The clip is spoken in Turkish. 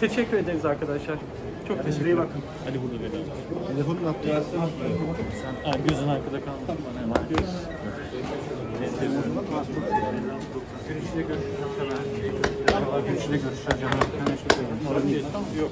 Teşekkür ederiz arkadaşlar. Çok teşekkür ederim. bakın. Hadi burada vedalar. Telefonunu attı. Ha, gözün arkada kalmasın bana hemen. Göz. Görüşte görüşeceğiz hemen. Görüşte görüşeceğiz. Yok.